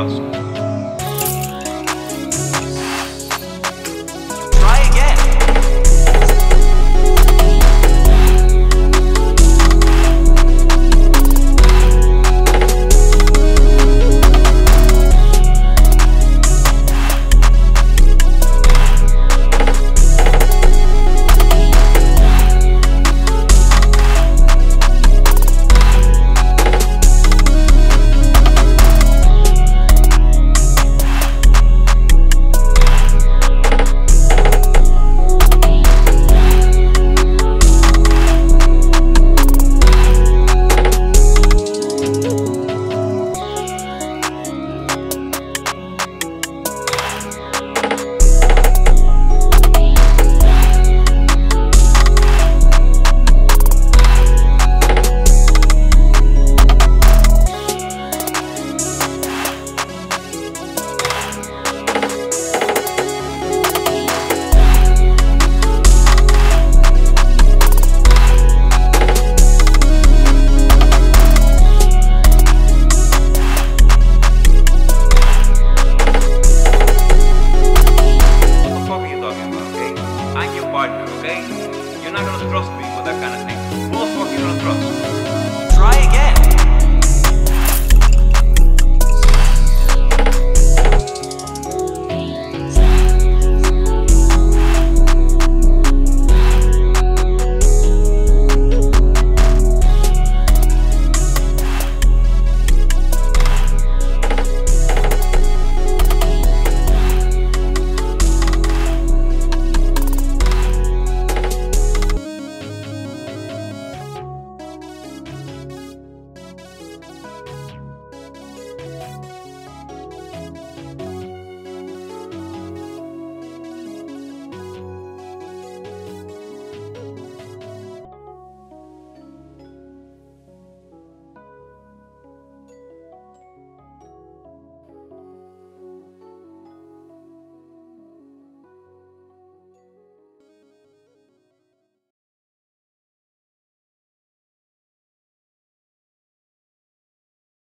trust. You're not gonna trust me for that kind of thing. Most of you're gonna trust. Try again.